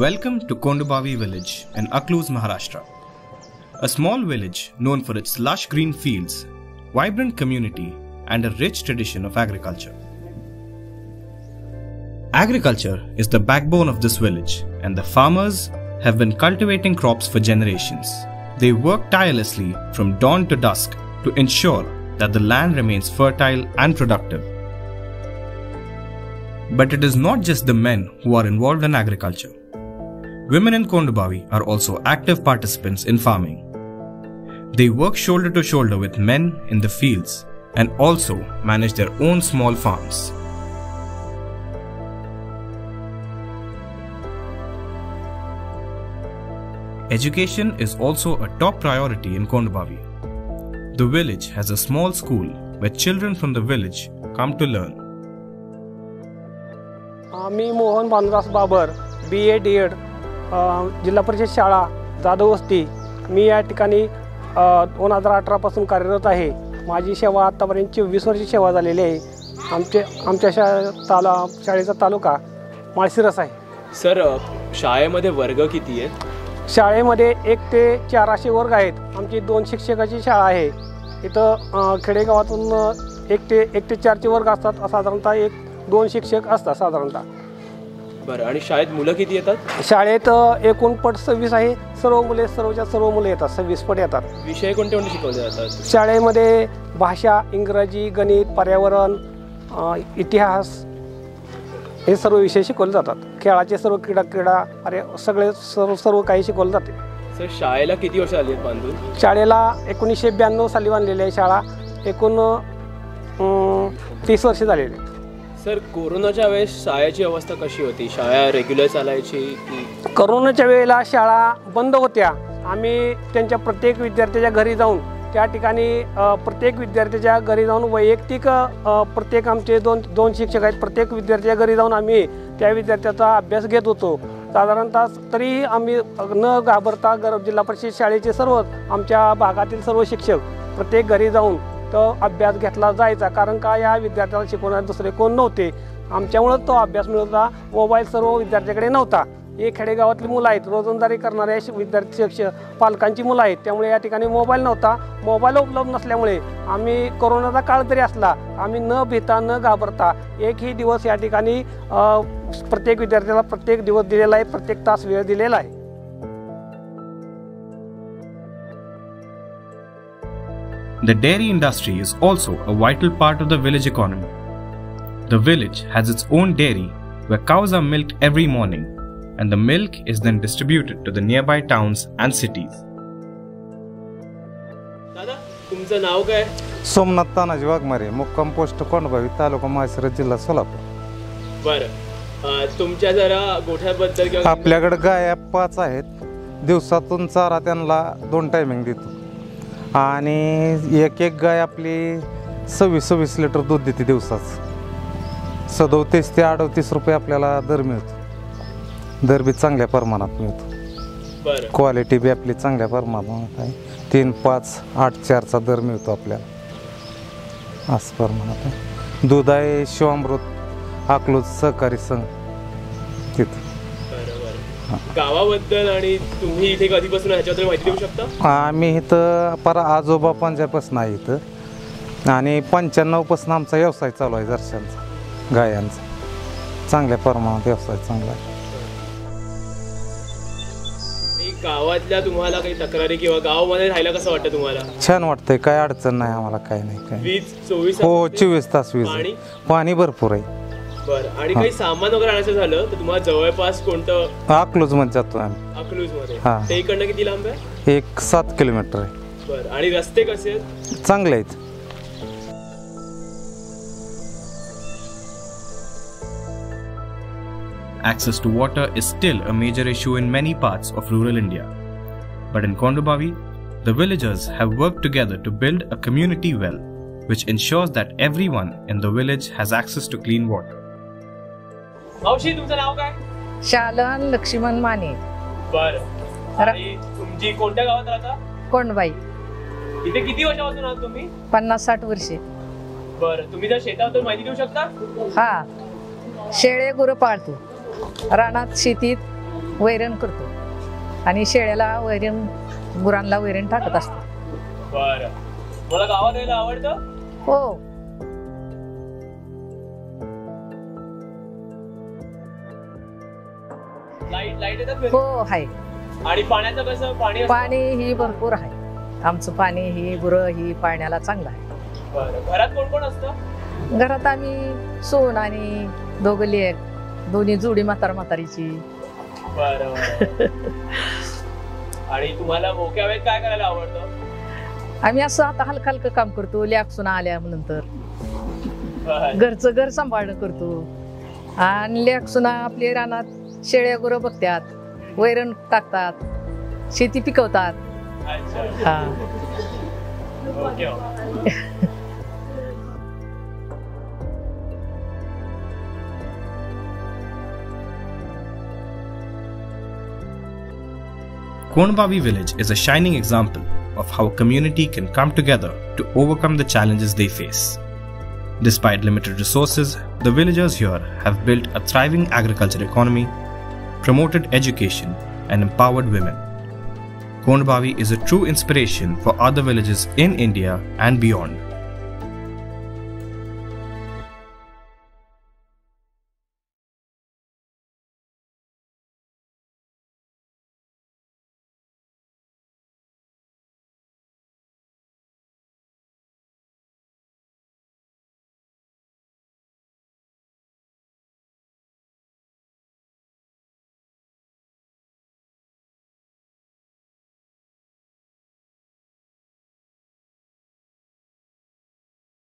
Welcome to Kondubavi village in Akluz, Maharashtra. A small village known for its lush green fields, vibrant community, and a rich tradition of agriculture. Agriculture is the backbone of this village, and the farmers have been cultivating crops for generations. They work tirelessly from dawn to dusk to ensure that the land remains fertile and productive. But it is not just the men who are involved in agriculture. Women in Kondubavi are also active participants in farming. They work shoulder to shoulder with men in the fields and also manage their own small farms. Education is also a top priority in Kondubavi. The village has a small school where children from the village come to learn. Me Mohan Bhanudas Babar B A D Ed जिल्हा परिषद शाळा जाधव वस्ती. मी या ठिकाणी दोन हजार अठरापासून कार्यरत आहे. माझी सेवा आत्तापर्यंत चोवीस वर्षी सेवा झालेली आहे. आमचे आमच्या शा ताला शाळेचा तालुका माळशिरस आहे. सर शाळेमध्ये वर्ग किती आहेत? शाळेमध्ये एक ते चार असे वर्ग आहेत. आमची दोन शिक्षकाची शाळा आहे. इथं खेडेगावातून एक ते एक ते चारचे वर्ग असतात. साधारणतः एक दोन शिक्षक असतात साधारणतः. बरं आणि शाळेत मुलं किती येतात? शाळेत एकूण पट सव्वीस आहे. सर्व मुले सर्वच्या सर्व मुले येतात. सव्वीस पट येतात. विषय कोणते कोणते शिकवले जातात? शाळेमध्ये भाषा इंग्रजी गणित पर्यावरण अ, इतिहास हे सर्व विषय शिकवले जातात. खेळाचे सर्व क्रीडा क्रीडा अरे सगळे सर्व सर्व काही शिकवले जाते. सर शाळेला किती वर्ष आली आहेत बांधून? शाळेला एकोणीसशे ब्याण्णव साली बांधलेली आहे शाळा. एकूण अं, तीस वर्ष झालेली आहे. सर कोरोनाच्या वेळेस शाळेची अवस्था कशी होती? शाळा रेग्युलर चालायची की? करोनाच्या वेळेला शाळा बंद होत्या. आम्ही त्यांच्या प्रत्येक विद्यार्थ्याच्या घरी जाऊन त्या ठिकाणी प्रत्येक विद्यार्थ्याच्या घरी जाऊन वैयक्तिक प्रत्येक आमचे दोन दोन शिक्षक आहेत. प्रत्येक विद्यार्थ्याच्या घरी जाऊन आम्ही त्या विद्यार्थ्याचा अभ्यास घेत होतो. साधारणतः तरीही आम्ही न घाबरता गर जिल्हा परिषद शाळेचे सर्व आमच्या भागातील सर्व शिक्षक प्रत्येक घरी जाऊन तो अभ्यास घेतला जायचा. कारण का या विद्यार्थ्याला शिकवणारे दुसरे कोण नव्हते? आमच्यामुळं तो अभ्यास मिळत होता. मोबाईल सर्व विद्यार्थ्याकडे नव्हता. हे खेडेगावातली मुलं आहेत. रोजंदारी करणाऱ्या विद्यार्थी शिक्षक पालकांची मुलं आहेत. त्यामुळे या ठिकाणी मोबाईल नव्हता. मोबाईल उपलब्ध नसल्यामुळे आम्ही कोरोनाचा काळ जरी असला आम्ही न भीता न घाबरता एकही दिवस या ठिकाणी प्रत्येक विद्यार्थ्याला प्रत्येक दिवस दिलेला आहे. प्रत्येक तास वेळ दिलेला आहे. The dairy industry is also a vital part of the village economy. The village has its own dairy where cows are milked every morning, and the milk is then distributed to the nearby towns and cities. दादा तुमचं नाव काय सोमनाथ तानाजी वाघमारे मुक्काम post Kondbavi तालुका माळशिरस जिल्हा सोलापूर बरं अं, तुमच्या जरा गोठ्याबद्दल किंवा आपल्याकडे गाया पाच आहेत दिवसातून चारा त्यांना दोन टायमिंग देतो आणि एक एक गाय आपली सव्वीस सव्वीस लिटर दूध देते दिवसाच. सदोतीस ते अडतीस रुपये आपल्याला दर मिळतो. दर बी चांगल्या प्रमाणात मिळतो. क्वालिटी बी आपली चांगल्या प्रमाणात आहे. तीन पाच आठ चारचा दर मिळतो आपल्याला. असं प्रमाणात आहे. दूध आहे शिवामृत अकलूज सहकारी संघ. तिथं. गावाबद्दल आणि तुम्ही इथे कधीपासून ह्याच्याबद्दल माहिती देऊ शकता? आम्ही इथं पर आजोबा पंजापासून आहे इथं. आणि पंच्याण्णवपासून आमचा व्यवसाय चालू आहे जर्शांचा गायांचा. चांगल्या प्रमाणात व्यवसाय चांगला आहे. गावातल्या तुम्हाला काही तक्रारी किंवा गावामध्ये राहायला कसं वाटतं तुम्हाला? छान वाटतंय काय अडचण नाही आम्हाला काय नाही काय वीज चोवीस हो चोवीस तास वीज. पाणी भरपूर आहे. बरं आणि काही सामान वगैरे आणायचं झालं तर तुम्हाला जवळपास कोणतं अकलूजमध्ये जातो आम्ही अकलूज मध्ये हा. ते इकडनं किती लांब आहे एक सात किलोमीटर आहे बरं आणि रस्ते कसे आहेत चांगले आहेत Access to water is still a major issue in many parts of rural India. But in Kondubavi, the villagers have worked together to build a community well, which ensures that everyone in the village has access to clean water. मावशी तुमचं नाव काय? शालन लक्ष्मण माने. बरं. तुमची कोणत्या गावात राहता? कोंडबाई. इथे किती वर्षापासून आहात तुम्ही? पन्नास साठ वर्षे. बरं. तुम्ही त्या शेताबद्दल माहिती देऊ शकता? हा. शेळे गुरं पाळतो. रानात शेतीत वैरण करतो. आणि शेळ्याला वैरण गुरांना वैरण टाकत असतो. बरं. मला गावात यायला आवडतं? हो. लाइट येतात? हो आहे. आणि पाण्याचं कसं? पाणी? पाणी ही भरपूर आहे. आमचं पाणी ही गुरं ही पाण्याला चांगलं आहे. बरं. घरात कोण कोण असतं? घरात आम्ही सोन आणि दोघं लेक दोन्ही जोडी म्हातार म्हातारीची. बरं. आणि तुम्हाला मोक्या वेळेत काय करायला आवडतं? आम्ही असं आता हलकं हलकं काम करतो लेक सुना आल्या नंतर. घरचं घर सांभाळणं करतो. आणि लेक सुना आपले रानात शेळ्या गुरं बघतात वैरण टाकतात शेती पिकवतात अच्छा हा okay Konbavi village is a shining example of how a community can come together to overcome the challenges they face. Despite limited resources, the villagers here have built a thriving agriculture economy, promoted education, and empowered women. Konbavi is a true inspiration for other villages in India and beyond.